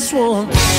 说。